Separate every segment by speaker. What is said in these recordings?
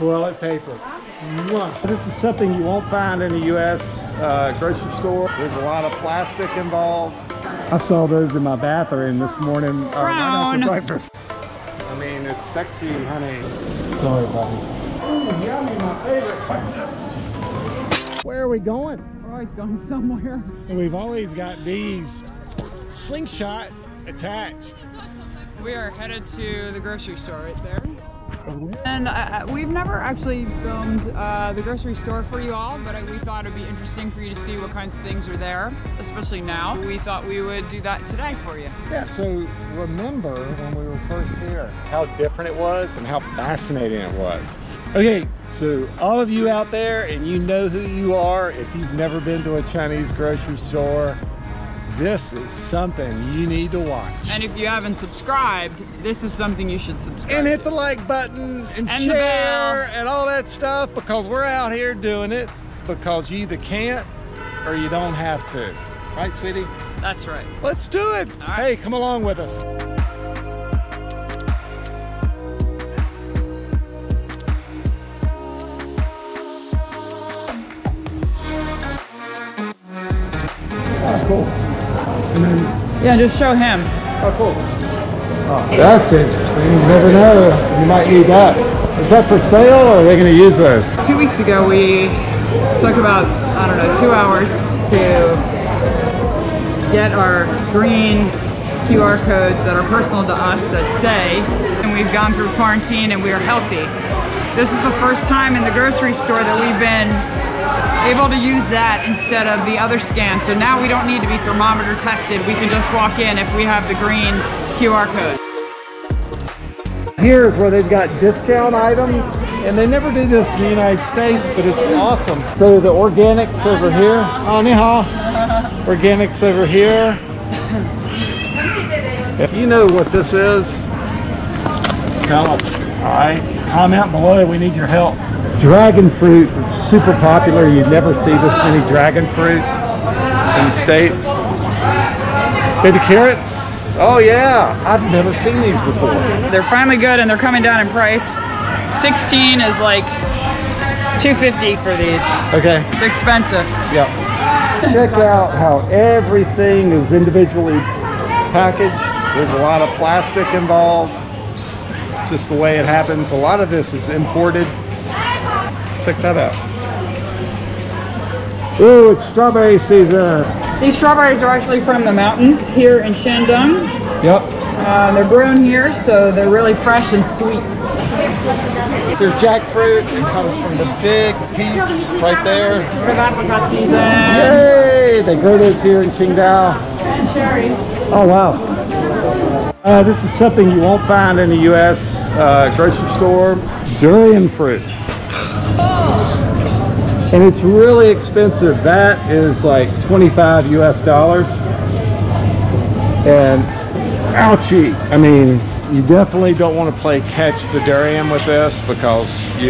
Speaker 1: toilet paper. Mwah. This is something you won't find in a U.S. Uh, grocery store. There's a lot of plastic involved. I saw those in my bathroom this morning uh, right
Speaker 2: Brown.
Speaker 1: after breakfast. I mean, it's sexy, honey. Sorry, buddies. Ooh, yummy, my favorite. What's this? Where are we going?
Speaker 2: We're always going somewhere.
Speaker 1: And we've always got these slingshot attached.
Speaker 2: We are headed to the grocery store right there. And uh, we've never actually filmed uh, the grocery store for you all, but we thought it'd be interesting for you to see what kinds of things are there, especially now. We thought we would do that today for you.
Speaker 1: Yeah, so remember when we were first here, how different it was and how fascinating it was. Okay, so all of you out there, and you know who you are, if you've never been to a Chinese grocery store, this is something you need to watch.
Speaker 2: And if you haven't subscribed, this is something you should subscribe.
Speaker 1: And hit
Speaker 2: to.
Speaker 1: the like button and,
Speaker 2: And
Speaker 1: share and all that stuff because we're out here doing it because you either can't or you don't have to. Right, sweetie?
Speaker 2: That's right.
Speaker 1: Let's do it.
Speaker 2: All right.
Speaker 1: Hey, come along with us. Oh, cool. And then,
Speaker 2: Yeah, just show him.
Speaker 1: oh, cool. Oh, that's interesting. You never know. You might need that. Is that for sale or are they going to use those?
Speaker 2: Two weeks ago, we took about, I don't know, two hours to get our green QR codes that are personal to us that say, and we've gone through quarantine and we are healthy. This is the first time in the grocery store that we've been able to use that instead of the other scan. So now we don't need to be thermometer tested. We can just walk in if we have the green QR code.
Speaker 1: Here's where they've got discount items, and they never do this in the United States, but it's awesome. So the organics over here. Oh, ni hao. Organics over here. If you know what this is, tell us. All right, comment below. We need your help. Dragon fruit is super popular. You never see this many dragon fruit in the States. Baby carrots. Oh yeah, I've never seen these before.
Speaker 2: They're finally good and they're coming down in price. 16 is like 250 for these.
Speaker 1: Okay.
Speaker 2: It's expensive.
Speaker 1: Yep. Check out how everything is individually packaged. There's a lot of plastic involved. Just the way it happens. A lot of this is imported. Check that out. Ooh, it's strawberry season.
Speaker 2: These strawberries are actually from the mountains here in Shandong.
Speaker 1: Yep.
Speaker 2: Uh, they're grown here, so they're really fresh and sweet.
Speaker 1: There's jackfruit. It comes from the big piece right there.
Speaker 2: For the apricot season.
Speaker 1: Yay! They grow those here in Qingdao.
Speaker 2: And cherries.
Speaker 1: Oh wow. Uh, this is something you won't find in the U.S. Uh, grocery store. Durian fruit. And it's really expensive. That is like 25 US dollars. And ouchie. I mean, you definitely don't want to play catch the durian with this because you,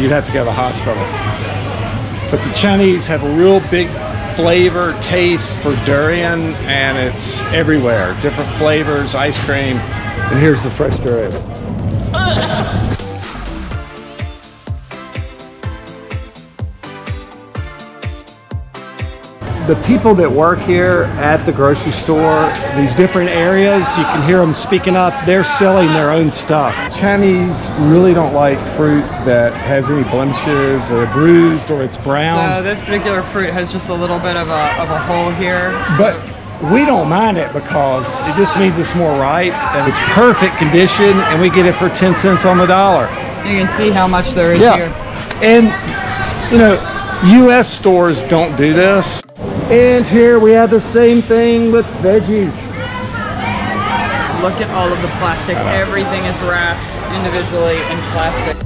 Speaker 1: you'd have to go to the hospital. But the Chinese have a real big flavor taste for durian and it's everywhere. Different flavors, ice cream. And here's the fresh durian. the people that work here at the grocery store, these different areas, you can hear them speaking up. They're selling their own stuff. Chinese really don't like fruit that has any blemishes or bruised or it's brown.
Speaker 2: So this particular fruit has just a little bit of a, of a hole here.
Speaker 1: But we don't mind it because it just means it's more ripe and it's perfect condition and we get it for 10 cents on the dollar.
Speaker 2: You can see how much there is
Speaker 1: Yeah.
Speaker 2: here.
Speaker 1: And, you know, U.S. stores don't do this. And here we have the same thing with veggies.
Speaker 2: Look at all of the plastic. Everything is wrapped individually in plastic.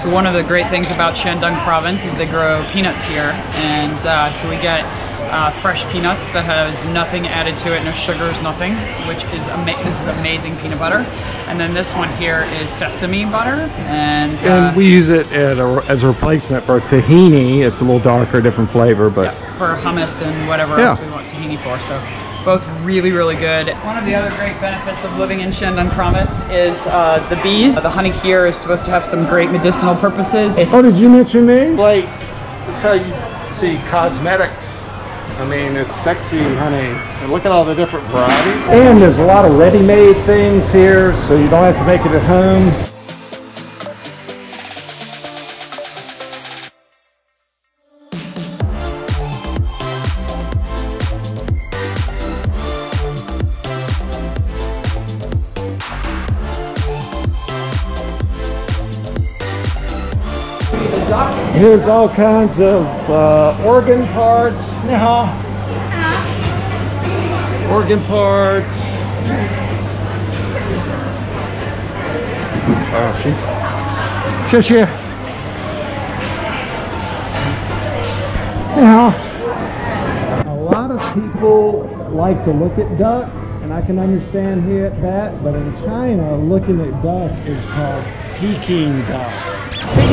Speaker 2: So one of the great things about Shandong province is they grow peanuts here. And uh, so we get uh, fresh peanuts that has nothing added to it, no sugars, nothing, which is ama- this is amazing peanut butter. And then this one here is sesame butter. And, uh,
Speaker 1: And we use it at a, as a replacement for tahini. It's a little darker, different flavor, but
Speaker 2: for hummus and whatever
Speaker 1: Yeah.
Speaker 2: else we want tahini for. So Both really, really good. One of the other great benefits of living in Shandong Province is uh, the bees. The honey here is supposed to have some great medicinal purposes. It's
Speaker 1: Oh, did you mention me? Like, that's how you see cosmetics. I mean, it's sexy honey. And look at all the different varieties. And there's a lot of ready-made things here, so you don't have to make it at home. Here's all kinds of uh, organ parts. Now, organ parts. Oh, she. Sure, sure. Now, a lot of people like to look at duck, and I can understand here that, but in China, looking at duck is called Peking duck.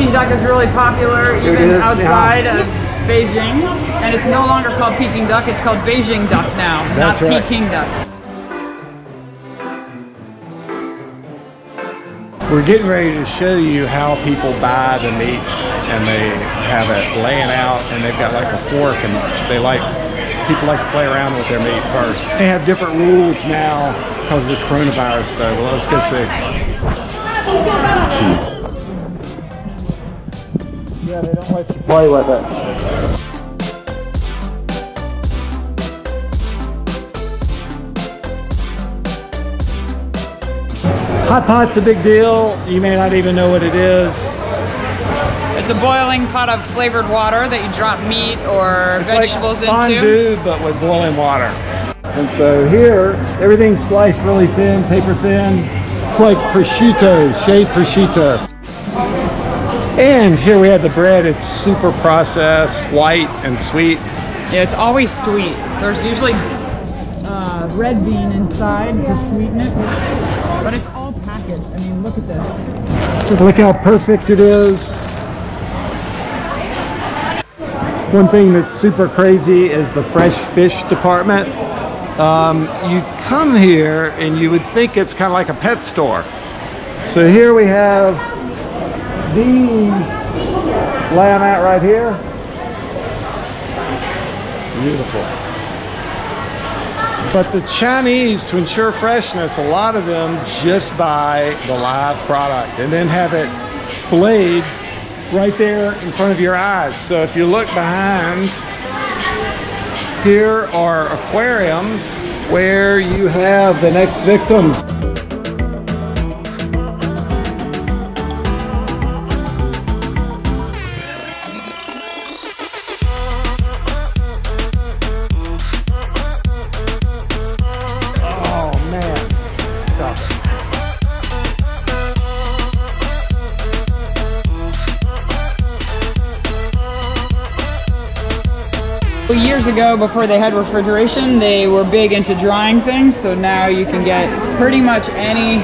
Speaker 2: Peking duck is really popular even outside
Speaker 1: yeah.
Speaker 2: of Beijing. And it's no longer called Peking duck, it's called Beijing duck now,
Speaker 1: That's
Speaker 2: not
Speaker 1: right.
Speaker 2: Peking duck.
Speaker 1: We're getting ready to show you how people buy the meats and they have it laying out and they've got like a fork and they like people like to play around with their meat first. They have different rules now because of the coronavirus though. Well, let's go see. Yeah, they don't let you play with it. Hot pot's a big deal. You may not even know what it is.
Speaker 2: It's a boiling pot of flavored water that you drop meat or
Speaker 1: It's
Speaker 2: vegetables
Speaker 1: like
Speaker 2: into.
Speaker 1: fondue, but with boiling water. And so here, everything's sliced really thin, paper thin. It's like prosciutto, shaved prosciutto. And here we have the bread. It's super processed, white and sweet.
Speaker 2: Yeah, it's always sweet. There's usually uh, red bean inside to sweeten it, but it's all packaged. I mean, look at this.
Speaker 1: Just look how perfect it is. One thing that's super crazy is the fresh fish department. Um, you come here and you would think it's kind of like a pet store. So here we have these laying out right here. Beautiful. But the Chinese, to ensure freshness, a lot of them just buy the live product and then have it filleted right there in front of your eyes. So if you look behind, here are aquariums where you have the next victims.
Speaker 2: Ago, before they had refrigeration, they were big into drying things. So now you can get pretty much any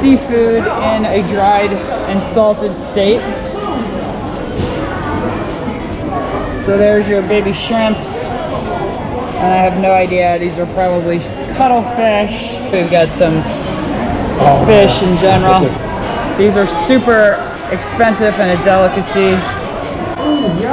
Speaker 2: seafood in a dried and salted state. So there's your baby shrimps. And I have no idea, these are probably cuttlefish. We've got some fish in general. These are super expensive and a delicacy.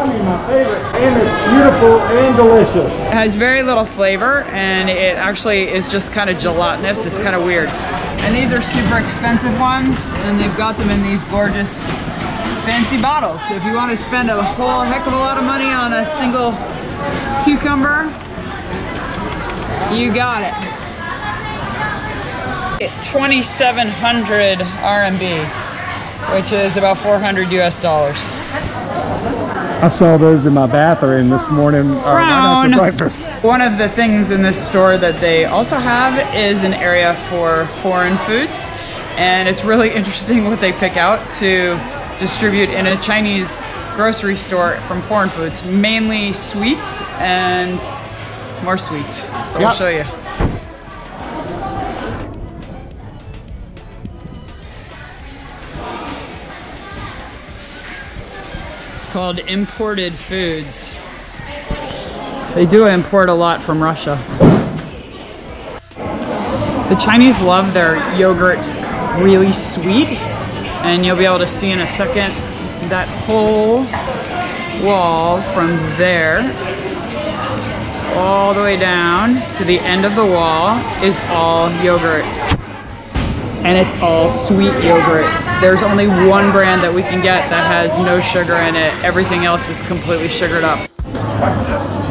Speaker 1: Yummy, my favorite. And it's beautiful and delicious.
Speaker 2: It has very little flavor and it actually is just kind of gelatinous. It's kind of weird. And these are super expensive ones and they've got them in these gorgeous fancy bottles. So if you want to spend a whole heck of a lot of money on a single cucumber, you got it. 2700 RMB, which is about 400 US dollars.
Speaker 1: I saw those in my bathroom this morning uh, right after breakfast.
Speaker 2: One of the things in this store that they also have is an area for foreign foods. And it's really interesting what they pick out to distribute in a Chinese grocery store from foreign foods, mainly sweets and more sweets. So
Speaker 1: Yep.
Speaker 2: I'll show you. Called imported foods. They do import a lot from Russia. The Chinese love their yogurt really sweet, and you'll be able to see in a second that whole wall from there all the way down to the end of the wall is all yogurt. And it's all sweet yogurt. There's only one brand that we can get that has no sugar in it. Everything else is completely sugared up.
Speaker 1: Watch this.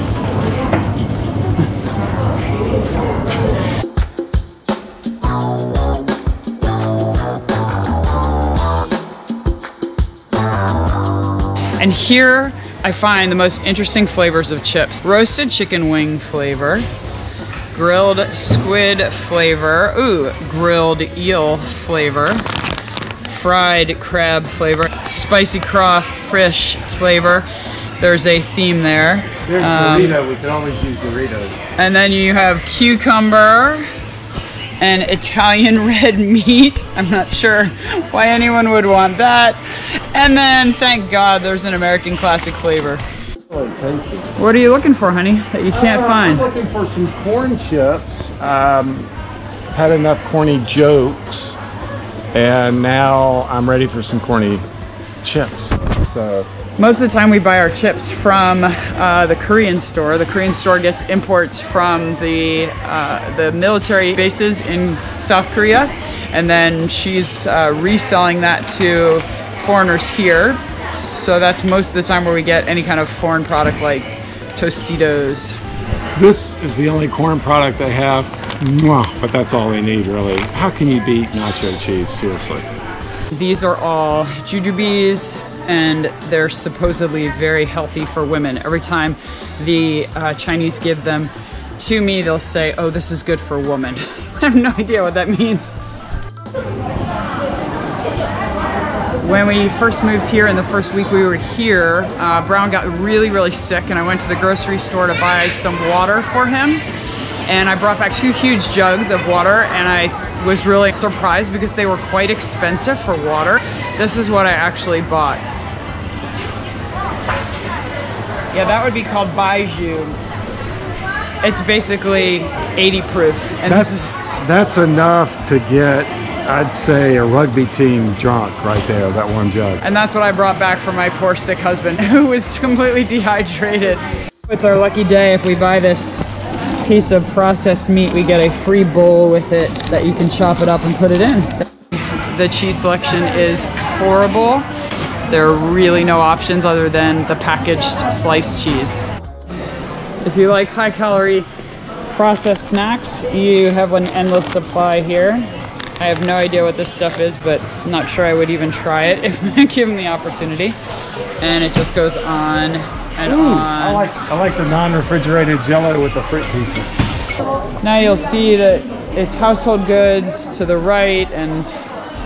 Speaker 2: And here I find the most interesting flavors of chips. Roasted chicken wing flavor, grilled squid flavor, ooh, grilled eel flavor, fried crab flavor, spicy crawfish flavor. There's a theme there.
Speaker 1: There's
Speaker 2: Um,
Speaker 1: Dorito. We can always use Doritos.
Speaker 2: And then you have cucumber and Italian red meat. I'm not sure why anyone would want that. And then, thank God, there's an American classic flavor.
Speaker 1: Tasty.
Speaker 2: What are you looking for, honey, that you can't
Speaker 1: Uh,
Speaker 2: find?
Speaker 1: I'm looking for some corn chips. Um, had enough corny jokes, and now I'm ready for some corny chips. So
Speaker 2: Most of the time we buy our chips from uh, the Korean store. The Korean store gets imports from the, uh, the military bases in South Korea, and then she's uh, reselling that to foreigners here. So that's most of the time where we get any kind of foreign product like Tostitos.
Speaker 1: this is the only corn product they have, Mwah, but that's all they need really. How can you beat nacho cheese? Seriously.
Speaker 2: These are all jujubes and they're supposedly very healthy for women. Every time the uh, Chinese give them to me, they'll say, oh, this is good for women. I have no idea what that means. When we first moved here in the first week we were here, uh, Brown got really, really sick and I went to the grocery store to buy some water for him. And I brought back two huge jugs of water and I was really surprised because they were quite expensive for water. This is what I actually bought. Yeah, that would be called Baijiu. It's basically 80 proof. And
Speaker 1: That's that's enough to get, I'd say, a rugby team drunk right there. That one jug.
Speaker 2: And that's what I brought back for my poor sick husband who was completely dehydrated. It's our lucky day if we buy this piece of processed meat, we get a free bowl with it that you can chop it up and put it in. The cheese selection is horrible. There are really no options other than the packaged sliced cheese. If you like high calorie processed snacks, you have an endless supply here. I have no idea what this stuff is, but I'm not sure I would even try it if given the opportunity. And it just goes on and on.
Speaker 1: I like I like the non-refrigerated Jello with the fruit pieces.
Speaker 2: Now you'll see that it's household goods to the right and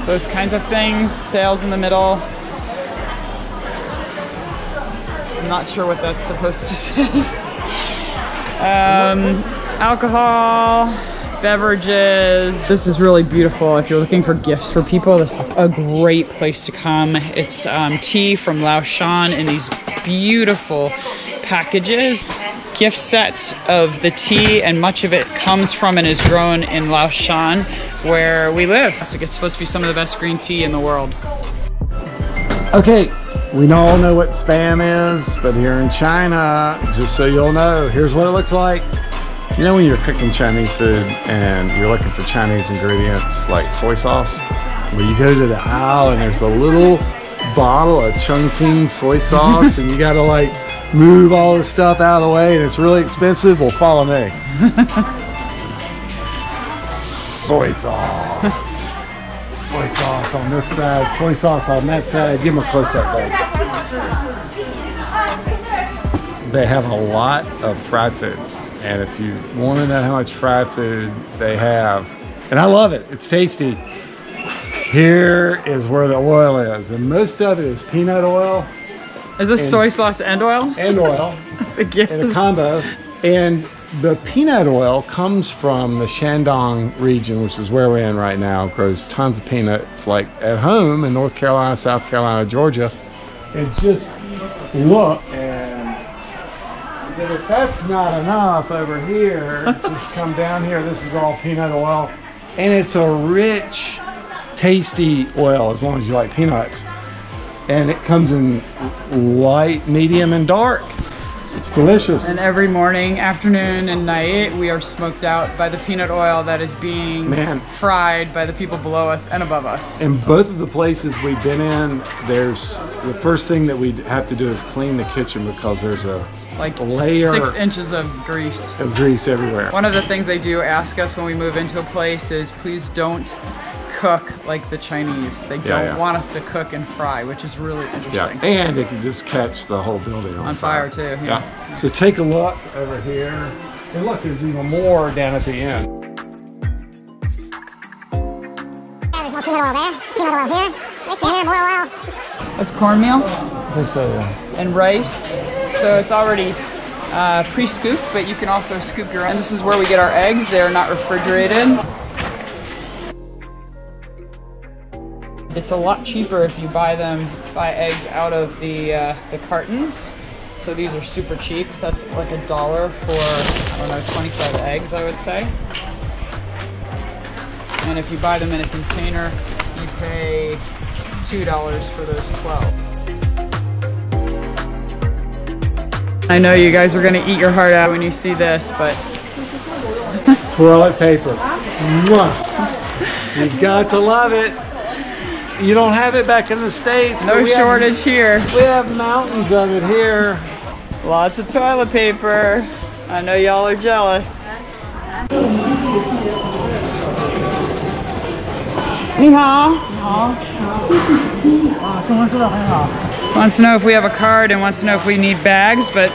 Speaker 2: those kinds of things, sales in the middle. I'm not sure what that's supposed to say. um, alcohol, beverages. This is really beautiful. If you're looking for gifts for people, this is a great place to come. It's um, tea from Lao Shan in these beautiful packages. Gift sets of the tea, and much of it comes from and is grown in Laoshan, where we live. So it's supposed to be some of the best green tea in the world.
Speaker 1: Okay, we all know what spam is, but here in China, just so you'll know, here's what it looks like. You know when you're cooking Chinese food and you're looking for Chinese ingredients like soy sauce? Well, you go to the aisle and there's a little bottle of Chun King soy sauce and you gotta like move all the stuff out of the way and it's really expensive. Well, follow me. soy sauce. Soy sauce on this side, soy sauce on that side. Give them a close up, babe. They have a lot of fried food. And if you want to know how much fried food they have, and I love it, it's tasty. Here is where the oil is. And most of it is peanut oil
Speaker 2: Is this soy sauce and oil?
Speaker 1: and oil
Speaker 2: It's a gift.
Speaker 1: in a combo. And the peanut oil comes from the Shandong region, which is where we're in right now. It grows tons of peanuts, like at home in North Carolina, South Carolina, Georgia. And just look but if that's not enough over here, just come down here. This is all peanut oil. and it's a rich, tasty oil as long as you like peanuts. And it comes in light, medium, and dark. It's delicious.
Speaker 2: And every morning, afternoon, and night, we are smoked out by the peanut oil that is being
Speaker 1: Man.
Speaker 2: fried by the people below us and above us.
Speaker 1: In both of the places we've been in, there's the first thing that we have to do is clean the kitchen because there's a
Speaker 2: Like
Speaker 1: layer
Speaker 2: six inches of grease.
Speaker 1: of grease everywhere.
Speaker 2: One of the things they do ask us when we move into a place is please don't cook like the Chinese. They don't
Speaker 1: yeah.
Speaker 2: want us to cook and fry, which is really interesting.
Speaker 1: Yeah,
Speaker 2: interesting.
Speaker 1: and it can just catch the whole building on,
Speaker 2: On fire, too, yeah.
Speaker 1: So take a look over here, and look, there's even more down at the end.
Speaker 3: There's more peanut oil there, peanut oil here, right there, more oil.
Speaker 2: It's cornmeal
Speaker 1: I think so. Yeah.
Speaker 2: and rice. So it's already uh, pre-scooped, but you can also scoop your own. And this is where we get our eggs. They are not refrigerated. It's a lot cheaper if you buy them, buy eggs out of the uh, the cartons. So these are super cheap. That's like a dollar for I don't know 25 eggs, I would say. And if you buy them in a container, you pay two dollars for those 12. I know you guys are gonna eat your heart out when you see this, but
Speaker 1: Toilet paper. Mwah. You got to love it. You don't have it back in the States.
Speaker 2: no
Speaker 1: we have-
Speaker 2: shortage here.
Speaker 1: we have mountains of it here.
Speaker 2: Lots of toilet paper. I know y'all are jealous. Wants to know if we have a card and wants to know if we need bags, but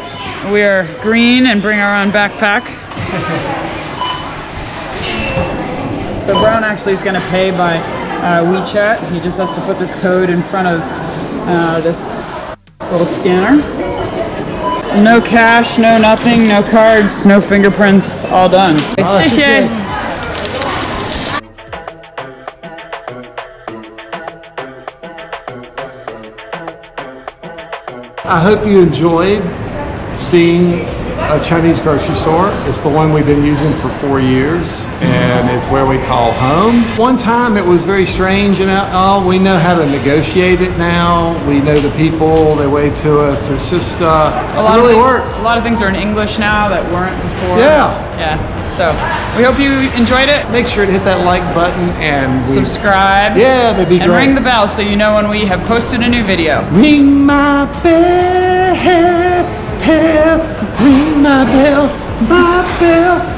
Speaker 2: we are green and bring our own backpack. So Brown actually is going to pay by uh, WeChat. He just has to put this code in front of uh, this little scanner. No cash, no nothing, no cards, no fingerprints, all done.
Speaker 1: Oh,
Speaker 2: 谢谢。
Speaker 1: I hope you enjoyed seeing a Chinese grocery store. It's the one we've been using for four years, and it's where we call home. One time it was very strange, and oh, we know how to negotiate it now. We know the people; they wave to us. It's just uh,
Speaker 2: A
Speaker 1: it
Speaker 2: lot
Speaker 1: really
Speaker 2: of things,
Speaker 1: works.
Speaker 2: A lot of things are in English now that weren't before.
Speaker 1: Yeah.
Speaker 2: Yeah. So we hope you enjoyed it.
Speaker 1: Make sure to hit that like button and we-
Speaker 2: Subscribe.
Speaker 1: Yeah, that'd be
Speaker 2: And
Speaker 1: great.
Speaker 2: And ring the bell so you know when we have posted a new video.
Speaker 1: Ring my bell, ring my bell, my bell.